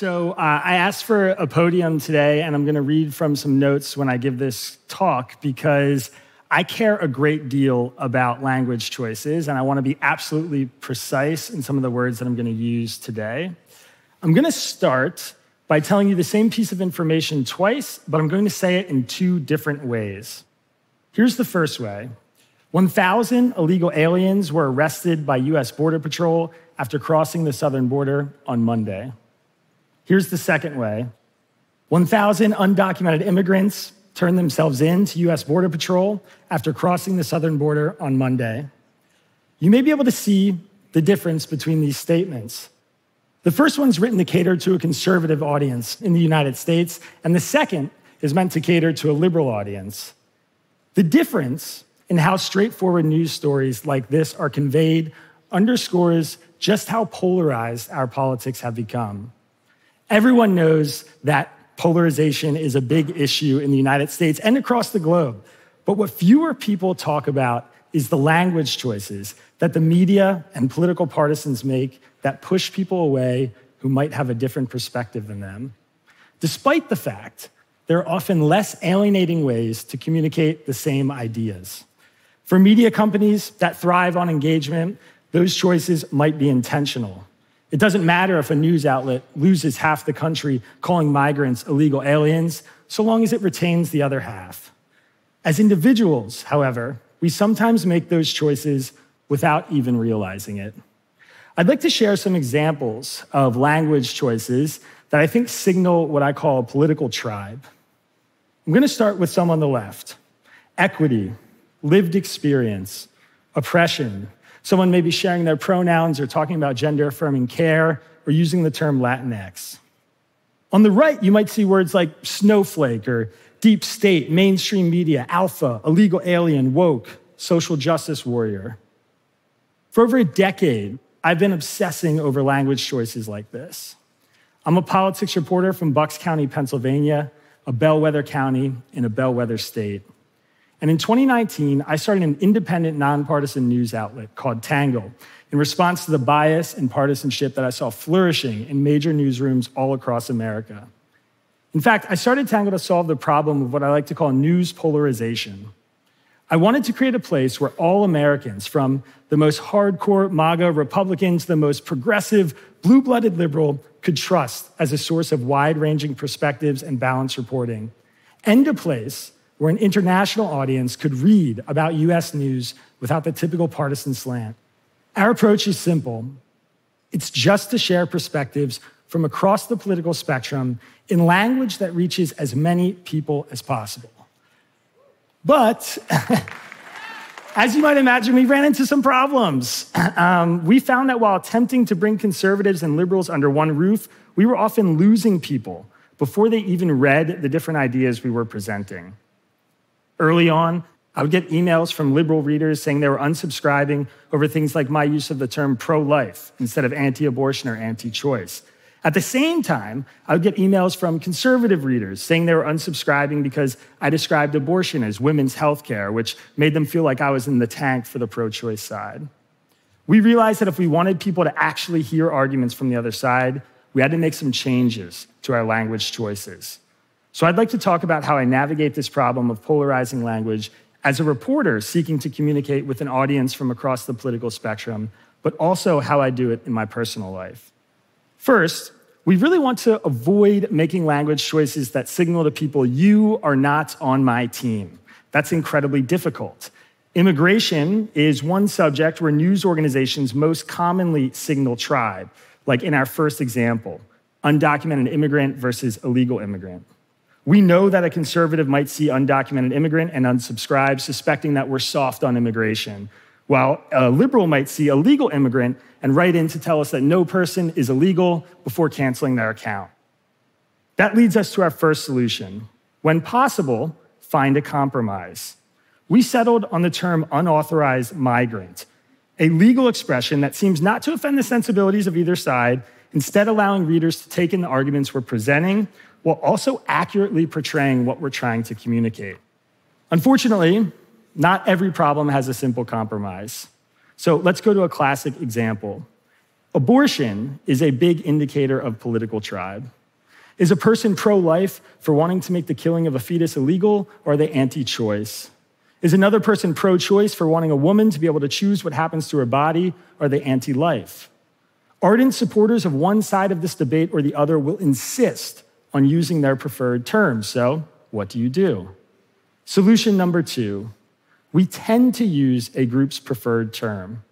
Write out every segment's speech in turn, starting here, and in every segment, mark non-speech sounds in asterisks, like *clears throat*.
So, uh, I asked for a podium today, and I'm going to read from some notes when I give this talk because I care a great deal about language choices, and I want to be absolutely precise in some of the words that I'm going to use today. I'm going to start by telling you the same piece of information twice, but I'm going to say it in two different ways. Here's the first way 1,000 illegal aliens were arrested by US Border Patrol after crossing the southern border on Monday. Here's the second way 1,000 undocumented immigrants turned themselves in to US Border Patrol after crossing the southern border on Monday. You may be able to see the difference between these statements. The first one's written to cater to a conservative audience in the United States, and the second is meant to cater to a liberal audience. The difference in how straightforward news stories like this are conveyed underscores just how polarized our politics have become. Everyone knows that polarization is a big issue in the United States and across the globe. But what fewer people talk about is the language choices that the media and political partisans make that push people away who might have a different perspective than them. Despite the fact there are often less alienating ways to communicate the same ideas. For media companies that thrive on engagement, those choices might be intentional. It doesn't matter if a news outlet loses half the country calling migrants illegal aliens, so long as it retains the other half. As individuals, however, we sometimes make those choices without even realizing it. I'd like to share some examples of language choices that I think signal what I call a political tribe. I'm going to start with some on the left equity, lived experience, oppression, Someone may be sharing their pronouns or talking about gender affirming care or using the term Latinx. On the right, you might see words like snowflake or deep state, mainstream media, alpha, illegal alien, woke, social justice warrior. For over a decade, I've been obsessing over language choices like this. I'm a politics reporter from Bucks County, Pennsylvania, a bellwether county in a bellwether state. And in 2019, I started an independent, nonpartisan news outlet called Tangle in response to the bias and partisanship that I saw flourishing in major newsrooms all across America. In fact, I started Tangle to solve the problem of what I like to call news polarization. I wanted to create a place where all Americans, from the most hardcore MAGA Republican to the most progressive, blue blooded liberal, could trust as a source of wide ranging perspectives and balanced reporting, and a place where an international audience could read about US news without the typical partisan slant. Our approach is simple it's just to share perspectives from across the political spectrum in language that reaches as many people as possible. But *laughs* as you might imagine, we ran into some problems. *clears throat* Um, we found that while attempting to bring conservatives and liberals under one roof, we were often losing people before they even read the different ideas we were presenting. Early on, I would get emails from liberal readers saying they were unsubscribing over things like my use of the term pro life instead of anti abortion or anti choice. At the same time, I would get emails from conservative readers saying they were unsubscribing because I described abortion as women's health care, which made them feel like I was in the tank for the pro choice side. We realized that if we wanted people to actually hear arguments from the other side, we had to make some changes to our language choices. So I'd like to talk about how I navigate this problem of polarizing language as a reporter seeking to communicate with an audience from across the political spectrum, but also how I do it in my personal life. First, we really want to avoid making language choices that signal to people, you are not on my team. That's incredibly difficult. Immigration is one subject where news organizations most commonly signal tribe, like in our first example undocumented immigrant versus illegal immigrant. We know that a conservative might see undocumented immigrant and unsubscribe, suspecting that we're soft on immigration, while a liberal might see a legal immigrant and write in to tell us that no person is illegal before canceling their account. That leads us to our first solution. When possible, find a compromise. We settled on the term unauthorized migrant, a legal expression that seems not to offend the sensibilities of either side, instead, allowing readers to take in the arguments we're presenting while also accurately portraying what we're trying to communicate. Unfortunately, not every problem has a simple compromise. So let's go to a classic example. Abortion is a big indicator of political tribe. Is a person pro life for wanting to make the killing of a fetus illegal, or are they anti choice? Is another person pro choice for wanting a woman to be able to choose what happens to her body, or are they anti life? Ardent supporters of one side of this debate or the other will insist on using their preferred terms. So, what do you do? Solution number two we tend to use a group's preferred term.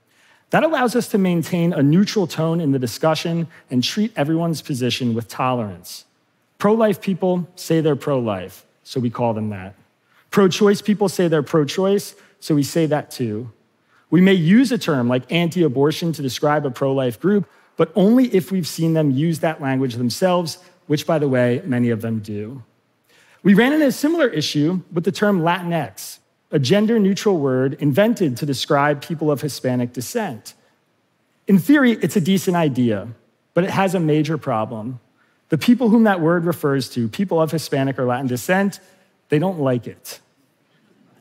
That allows us to maintain a neutral tone in the discussion and treat everyone's position with tolerance. Pro life people say they're pro life, so we call them that. Pro choice people say they're pro choice, so we say that too. We may use a term like anti abortion to describe a pro life group, but only if we've seen them use that language themselves, which, by the way, many of them do. We ran into a similar issue with the term Latinx a gender neutral word invented to describe people of Hispanic descent. In theory, it's a decent idea, but it has a major problem. The people whom that word refers to, people of Hispanic or Latin descent, they don't like it.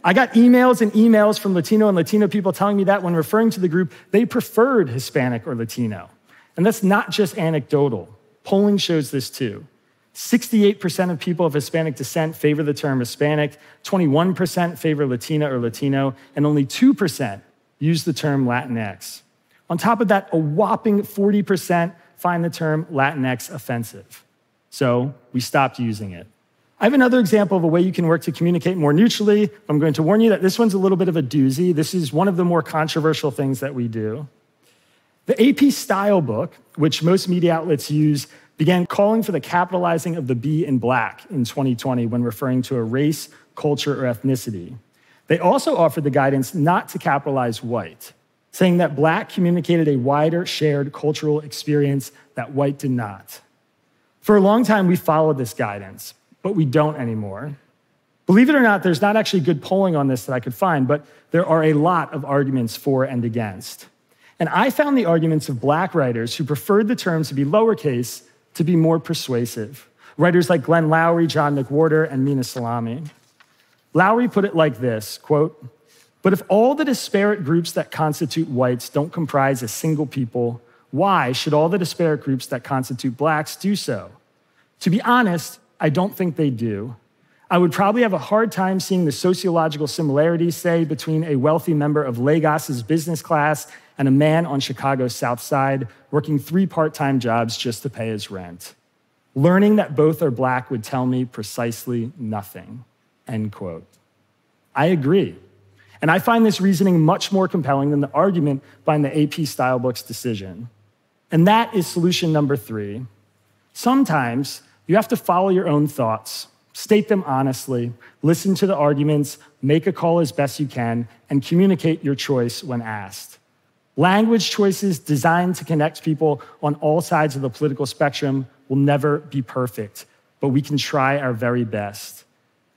I got emails and emails from Latino and Latino people telling me that when referring to the group, they preferred Hispanic or Latino. And that's not just anecdotal. Polling shows this too. 68% of people of Hispanic descent favor the term Hispanic, 21% favor Latina or Latino, and only 2% use the term Latinx. On top of that, a whopping 40% find the term Latinx offensive. So we stopped using it. I have another example of a way you can work to communicate more neutrally. I'm going to warn you that this one's a little bit of a doozy. This is one of the more controversial things that we do. The AP style book, which most media outlets use, began calling for the capitalizing of the B in black in 2020 when referring to a race, culture, or ethnicity. They also offered the guidance not to capitalize white, saying that black communicated a wider shared cultural experience that white did not. For a long time, we followed this guidance, but we don't anymore. Believe it or not, there's not actually good polling on this that I could find, but there are a lot of arguments for and against. And I found the arguments of black writers who preferred the terms to be lowercase to be more persuasive. Writers like Glenn Loury, John McWhorter, and Minna Salami. Loury put it like this quote, but if all the disparate groups that constitute whites don't comprise a single people, why should all the disparate groups that constitute blacks do so? To be honest, I don't think they do. I would probably have a hard time seeing the sociological similarities, say, between a wealthy member of Lagos's business class and a man on Chicago's South Side working three part time jobs just to pay his rent. Learning that both are black would tell me precisely nothing. End quote. I agree. And I find this reasoning much more compelling than the argument behind the AP style book's decision. And that is solution number three. Sometimes you have to follow your own thoughts, state them honestly, listen to the arguments, make a call as best you can, and communicate your choice when asked. Language choices designed to connect people on all sides of the political spectrum will never be perfect, but we can try our very best.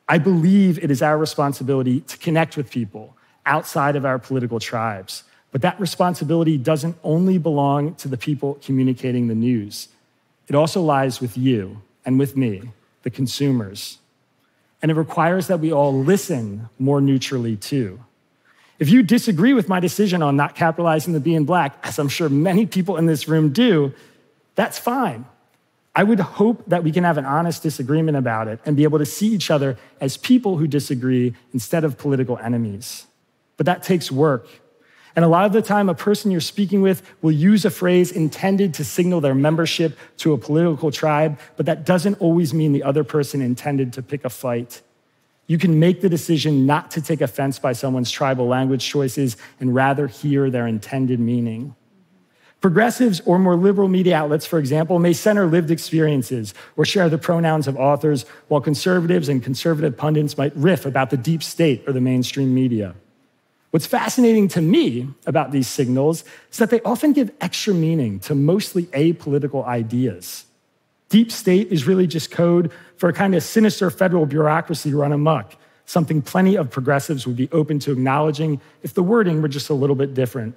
I believe it is our responsibility to connect with people outside of our political tribes, but that responsibility doesn't only belong to the people communicating the news. It also lies with you and with me, the consumers. And it requires that we all listen more neutrally too. If you disagree with my decision on not capitalizing the B in black, as I'm sure many people in this room do, that's fine. I would hope that we can have an honest disagreement about it and be able to see each other as people who disagree instead of political enemies. But that takes work. And a lot of the time, a person you're speaking with will use a phrase intended to signal their membership to a political tribe, but that doesn't always mean the other person intended to pick a fight. You can make the decision not to take offense by someone's tribal language choices and rather hear their intended meaning. Progressives or more liberal media outlets, for example, may center lived experiences or share the pronouns of authors, while conservatives and conservative pundits might riff about the deep state or the mainstream media. What's fascinating to me about these signals is that they often give extra meaning to mostly apolitical ideas. Deep state is really just code for a kind of sinister federal bureaucracy run amok, something plenty of progressives would be open to acknowledging if the wording were just a little bit different.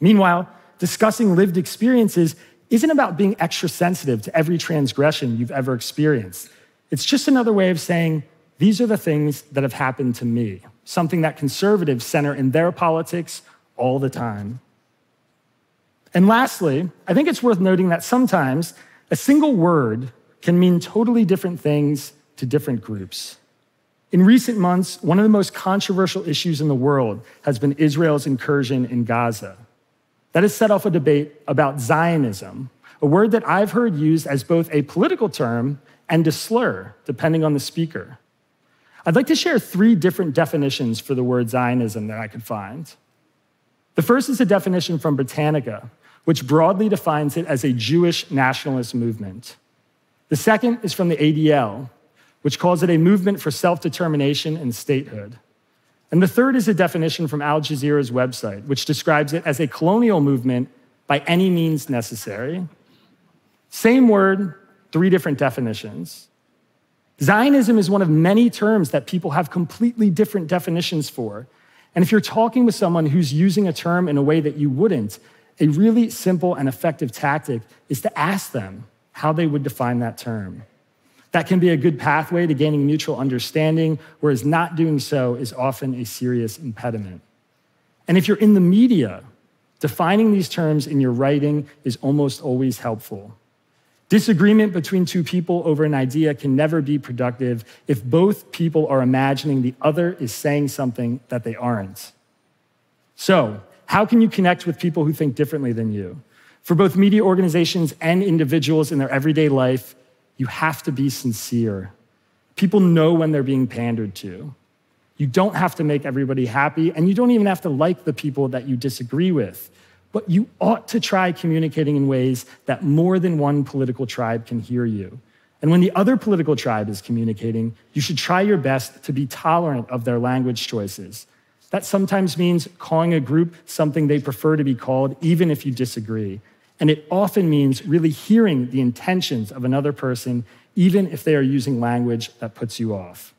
Meanwhile, discussing lived experiences isn't about being extra sensitive to every transgression you've ever experienced. It's just another way of saying, these are the things that have happened to me, something that conservatives center in their politics all the time. And lastly, I think it's worth noting that sometimes a single word can mean totally different things to different groups. In recent months, one of the most controversial issues in the world has been Israel's incursion in Gaza. That has set off a debate about Zionism, a word that I've heard used as both a political term and a slur, depending on the speaker. I'd like to share three different definitions for the word Zionism that I could find. The first is a definition from Britannica, which broadly defines it as a Jewish nationalist movement. The second is from the ADL, which calls it a movement for self determination and statehood. And the third is a definition from Al Jazeera's website, which describes it as a colonial movement by any means necessary. Same word, three different definitions. Zionism is one of many terms that people have completely different definitions for. And if you're talking with someone who's using a term in a way that you wouldn't, a really simple and effective tactic is to ask them how they would define that term. That can be a good pathway to gaining mutual understanding, whereas not doing so is often a serious impediment. And if you're in the media, defining these terms in your writing is almost always helpful. Disagreement between two people over an idea can never be productive if both people are imagining the other is saying something that they aren't. So, how can you connect with people who think differently than you? For both media organizations and individuals in their everyday life, you have to be sincere. People know when they're being pandered to. You don't have to make everybody happy, and you don't even have to like the people that you disagree with. But you ought to try communicating in ways that more than one political tribe can hear you. And when the other political tribe is communicating, you should try your best to be tolerant of their language choices. That sometimes means calling a group something they prefer to be called, even if you disagree. And it often means really hearing the intentions of another person, even if they are using language that puts you off.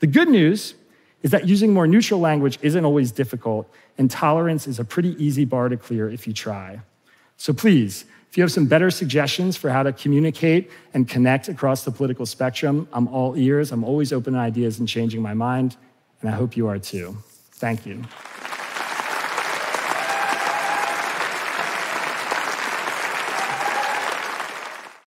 The good news is that using more neutral language isn't always difficult, and tolerance is a pretty easy bar to clear if you try. So please, if you have some better suggestions for how to communicate and connect across the political spectrum, I'm all ears. I'm always open to ideas and changing my mind, and I hope you are too. Thank you.